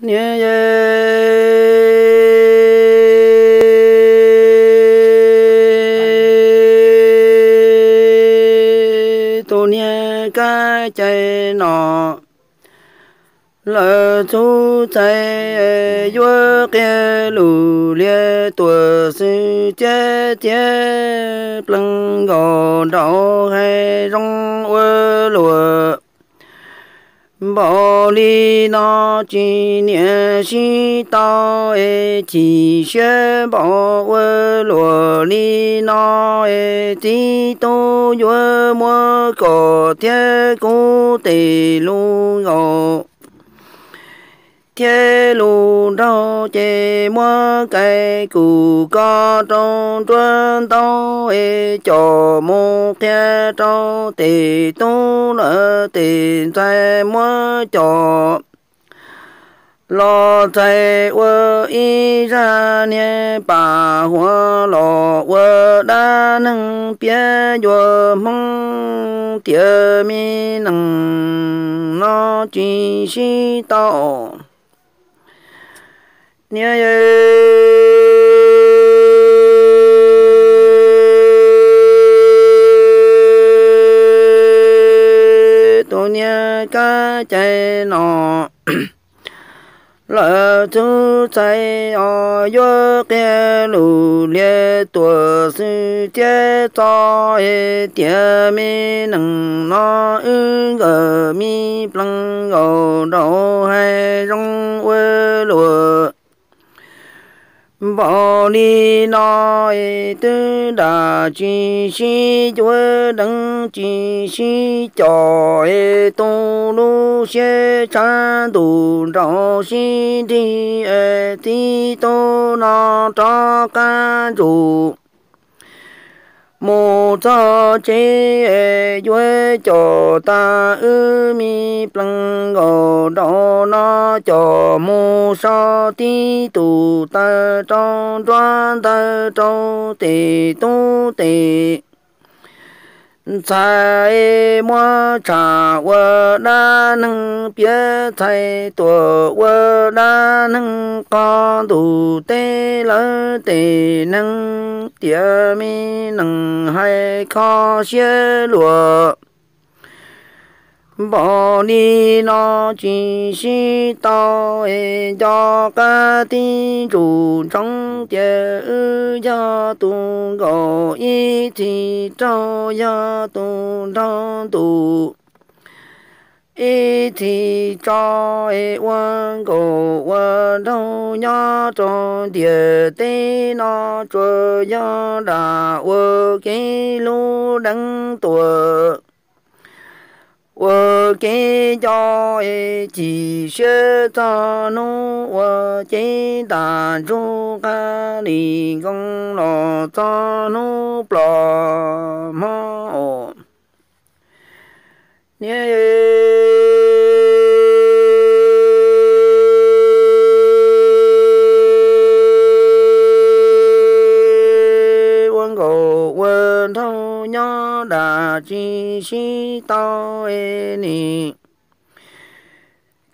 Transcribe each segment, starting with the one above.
nhớ tu nhớ cái chạy nọ. Lỡ chú chạy vua kia lù lia tuổi sư chế chế plăng gò đỏ hay rong ơ lùa bảo lý nó chỉ nhẹ si tao ê chỉ xe bảo ơ lùa lý nó ê chỉ tô vua mua cổ thế cố tề lu ngộ chế lù đô chế mua cây cụ có trong truân tao ê cho một thế trong tề tu lỡ tề trái mua cho lo thầy vơ y ra nhé bà hoa lo vơ đa nâng bia vơ mong tiề mi nâng nó chỉ si tao nhớ tôi nhớ cá chạy nọ lỡ chú chạy ở vô kia lù lê tuổi sư chế cho hệ tiê mi nâng nó ư gờ mi plăng gầu đầu hay rong quê lùa bảo đi nói tư đà chi si chúa đấng chi si cho e tu lu xe cha tu rõ si đi e ti tu nó cho ca chủ mô cho chế e yuê cho ta ư mi plăng gò đó nó cho mô sa ti tu ta trong đoan ta trong tề tu tề sai mua trà vợ đa nâng bia thầy tuổi vợ đa nâng con, đủ tê lỡ tê nâng tia mi nâng hai khó xế lụa bỏ đi nó chỉ si tao e cho cả tin chủ trong địa cho tu gò ý thì cho ya tu trong tu. Ý thì cho e quan cổ quan đâu nhá trong địa tế nó cho ya đã vơ cái lũ đắng tuổi 我给家诶几学杂弄，我给大猪咖喱公老杂弄不嘛哦，你。 Đà chi si tao e ni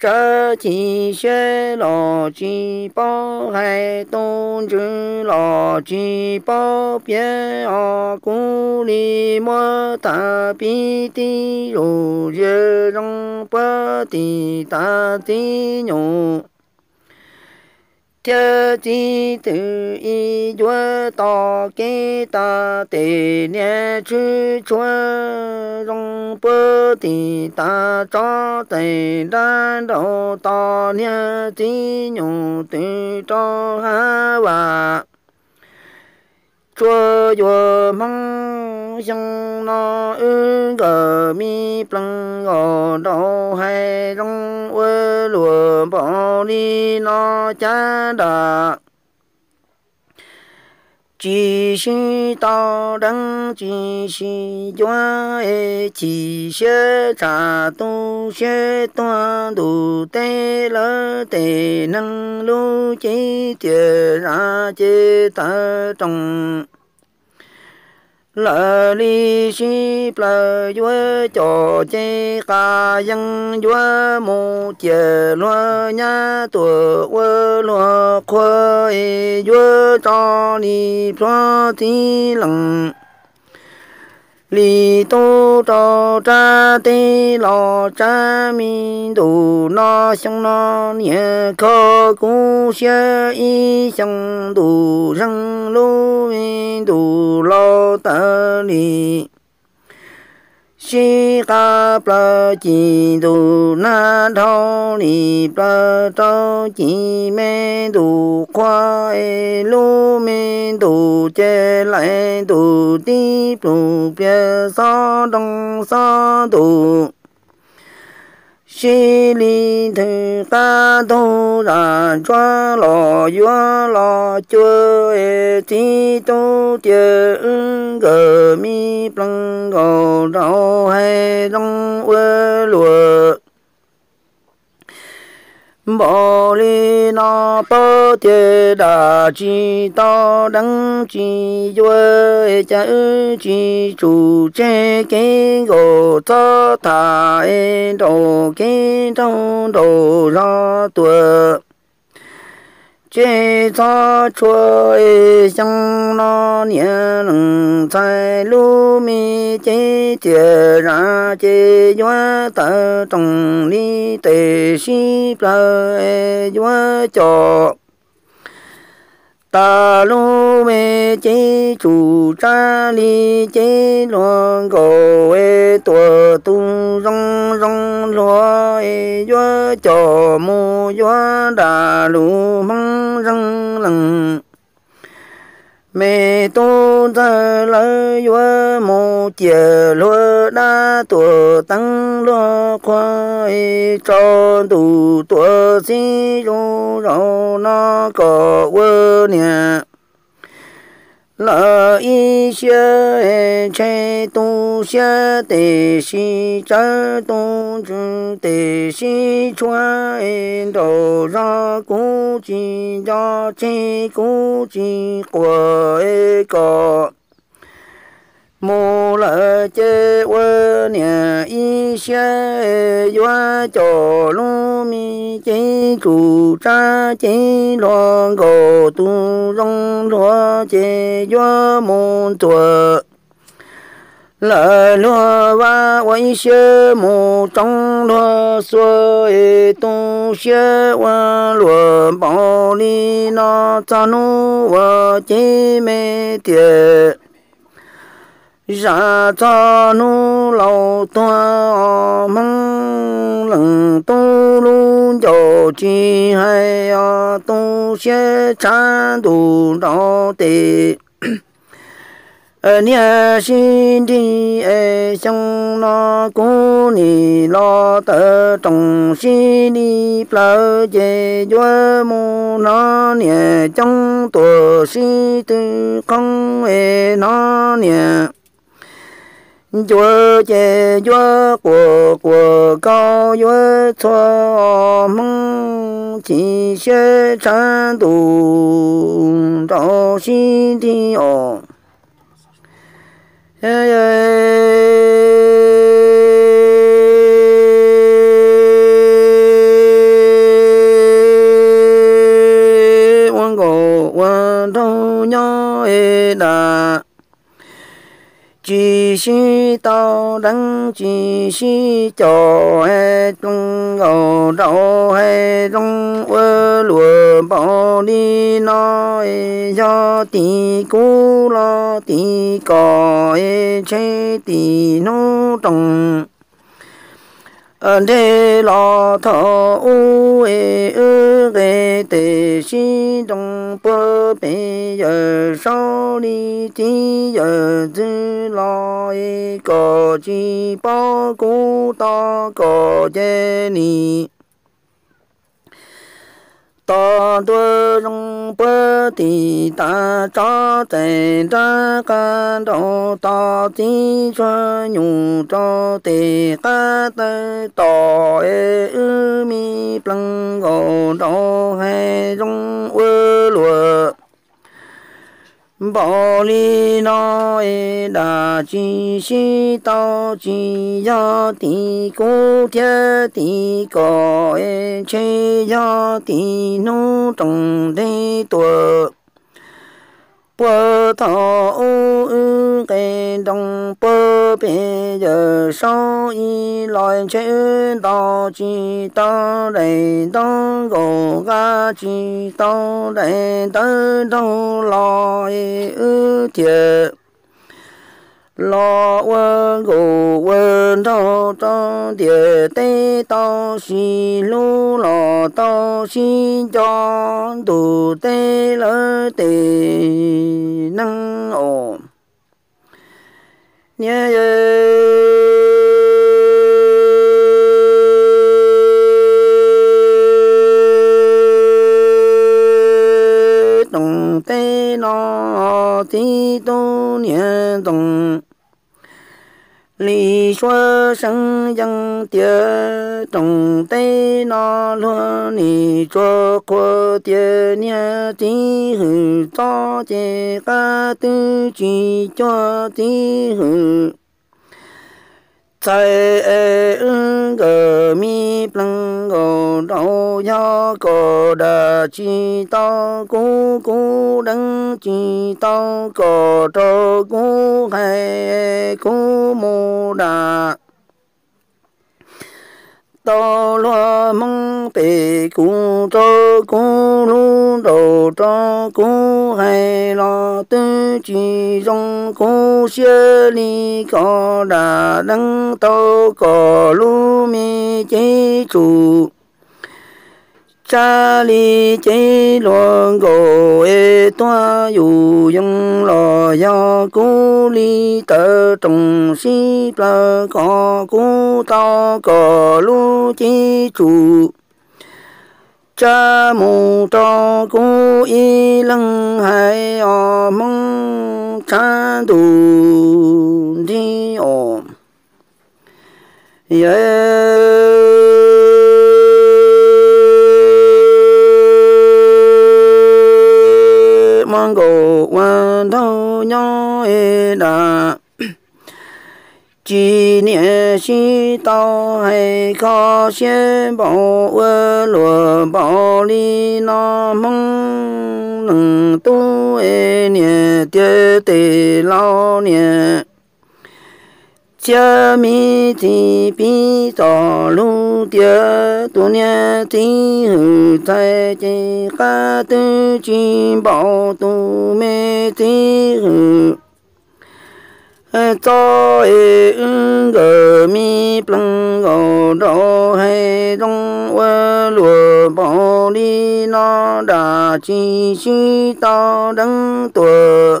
trơ chi xe lò chi bao hai tôn chữ lò chi bao bia ở cú li mơ ta bi ti ru dê rong bơ ti ta ti nhung chớ chi tự y chúa to kê ta tề nè chư chúa. Rong bơ tì ta cho tề đan đầu to nè chi nhủ tự cho ha và chúa chúa mong xong nó ư gờ mi plăng gò đầu hay rong ơ lùa bỏ đi nó cha đà. Chỉ si tao đăng chỉ si doa e chỉ xe trả tu xe toa, đủ tê lỡ tê năng lưu chế tiệt ra chế ta trong lỡ li si plơ vua cho chê ca dân vua mu chê lua nhá tuổi vua lua khơi vua, cho ni pro thi lăng lì tô cho cha tê lo cha mi đủ nó xong nó nhẹ khó cú xe y xong đủ răng lô mi đủ ta ni si ca pla chi du na thao ni pla trao chi me du khoa e lu me du che lại du ti plu pia sa dong sa du xí li thư ca đô ra choa lò yua lò chua e chi tô tia ưng gờ mi plăng gò rau hay rong ue lùa bỏ li na to tia đà chi to đăng chi vui cha chỉ chi chủ chế kế gỗ cho thải đồ kế trong đồ ra tuổi chế cho chúa sang nó nhẹ lưng tại lu mi chế chế ra chế doa ta trong ni tề si pla doa cho ta lu mê chế chủ cha li chế loan cầu ê tua tung rong rong loa ê doa cho mu gió đà lu măng răng lăng mẹ tu ra lời vua mu chia lúa đa tuổi tăng lúa khoai cho tu tuổi si ru nó có vua nhà lỡ y xe che tu xe tề si cha tu chư tề si choa en đồ ra cú chi ra che cú chi của e có mô lợ chê quơ nhà y xe doa cho lu mi chế chủ cha chế lo gò tu rong lo chế doa môn tuổi lỡ lo va quay xe mô trong lo xua e tu xe qua lo bảo li nó cha nu và chế mê thiệt giả cho nu lâu toa mong lần tu luôn cho chi hay, tu sẽ cha đủ đó tệ ở nhà xin đi ở trong nó cố ni lo tờ trong xin đi plơ về cho mu nó nhà trong tuổi si tư không e nó nhà chúa chế chúa của của cao chúa cho mong chỉ sẽ trang đủ cho xin đi ổ quan chỉ si tao đăng chỉ si cho hay trung gầu đau hay trung ơ lùa bỏ đi nói do tì cú lo tì cò chế tì nô trồng Ờ, ở lo thọ u ê ư ghê tê si trong bơ bê giờ sau đi tí giờ dư lo ê có chi bao cú ta có chê ni ta đua rong bơ thì ta cho tiền ta ca đồ ta chỉ cho nhu cho tề ca tê. Tò ê ư mi plăng gò đồ hay rong ơ lùa bảo lý nó e đà chi si tao chi ya ti cô thiên ti có e che ya ti nu trong đây tuổi bơ thọ u ư cái đông bơ bê giờ sau y lại chế tao chỉ tao đầy tao gồ ga chỉ tao đầy tao đâu lại ư thiệt lo quân gù quân đâu trong địa, tê tao xì, lu lo tao xì, cho đủ tê lỡ tê năng ổn nhé đồng tê nó tí tô nhé đồng lý xuân sinh dân tiệt trồng tây nó luôn nì cho qua tiệt nhà tí hử cho chế ca tư chỉ cho tí tại ưng gờ mi plăng gò đầu ya gò đà chi tao cú cú đăng chi tao gò trò cú hay cú mô đà. Tao lo mong tề cú cho cú lu đồ cho cú hay lo tư chỉ trong cú xưa li có đà đăng tao có lu mi chế chủ cha li chế loan gồ ê toa yu yang lo ya cú li tơ trồng si pla có cú tao có lu chi chủ cha mù cho cô y lăng hai o mong cha đủ đi ổn yeah. Chỉ niệm si tao hay có xuyên bỏ ơ lùa bỏ đi nó mong nâng tu ê niệm tiết tê lao niệm cha mi thì bi tỏ lu tia tu niệm thì hư thay chỉ ca tư chi bỏ tu mê thì hư cho ê ưng gờ mi plăng gò đô hay đông ơ lùa bảo đi nó đà chi chi to đấng tuổi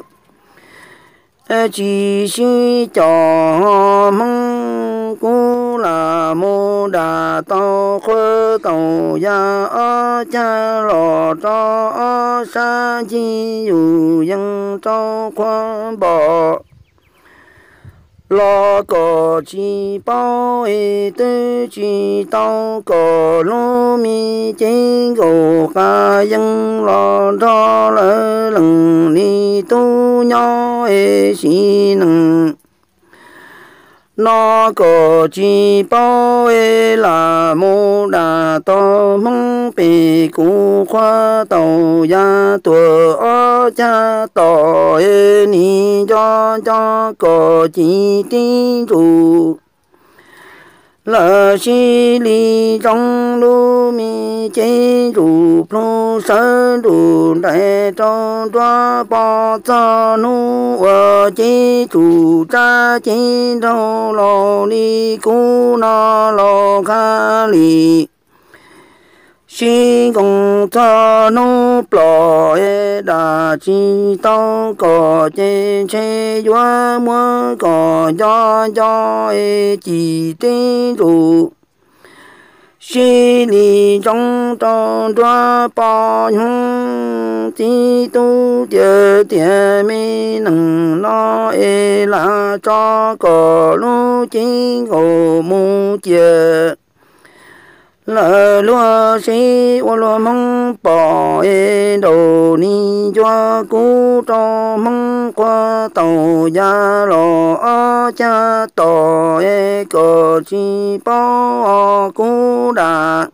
chỉ si cho mong cú là mô đà to khơ tàu ya ở cha lò cho ở sa chi dù yang cho khoa bỏ lo có chi bao ê tư chi tao có lo mi chế gồ ca dân lo cho lỡ lần ni tu nhỏ ê xí nâng lo có chi bao ê là mô đà to mong bì cú khoa tàu ya tùa ở cha tò ê ni cho cho có chi tí chủ là si li trong lu mi chế chủ plu sơ đủ đại trong đoa bò cho nu ở chế chủ cha chế đâu lo li cu na lo kha li si công cho nu bỏ e đà chi tao có chê chê doa mua có cho cho e chỉ tên chủ si li trong trong đoa bỏ nhung chỉ tu địa địa mi nâng lo e là cho có lu chi ngô mu địa lỡ lúa xí, ô lúa mong bỏ ê đồ ni cho cú cho mong qua tàu ya lo cha tỏ ê cờ chi bỏ cú đà.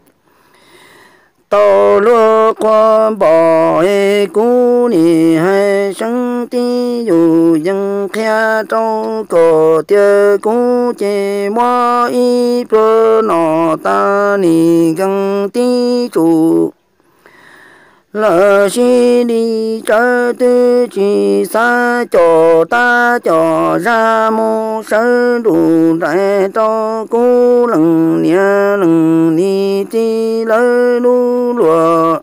Tàu lúa qua bỏ ê cú ni hay sinh ti dù dân khe trâu cổ tia cú chê mua y bơ nọ ta ni gần ti chủ lỡ chi đi trở tư chỉ xa cho ta cho ra mô sơ đủ đại cho cú lần nia lần ni chi lỡ lu lụa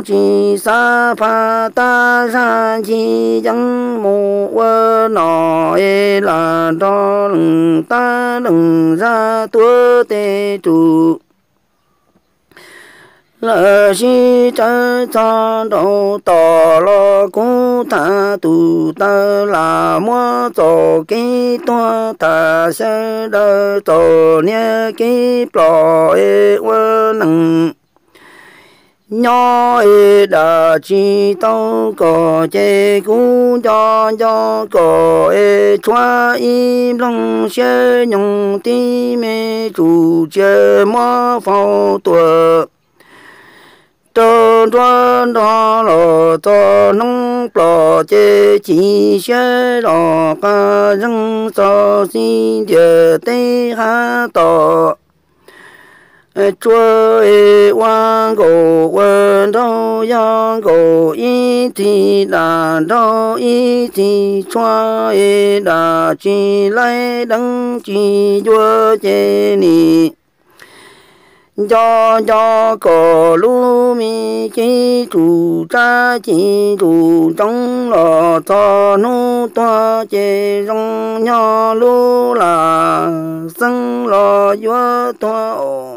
công chỉ sa pha ta ra chi chẳng mù ơ nọ ê là đo lừng ta lừng ra tua tê trụ. Lỡ si cha cho đầu tỏ lo cú ta tu ta là mua tổ cái toa ta sẽ đỡ tổ nhé cái bỏ ê vơ nặng nhỏ ê đã chỉ tao có chế cú cho cho có ê choa im lặng xe nhung ti mê chủ chế mua phao tuổi trơn trơn đó lò cho nông lò chế chỉ xe lò ca răng cho xin địa tây ha tò chúa ê quan cổ quân đô yang cổ y thì là đô y thì chúa ê đã chỉ lại đăng chi chúa chế ni cho cho cổ lu mi chi chủ cha chi chủ trong lò cho nu toa chê rong nho lu là sân lò yua toa ổn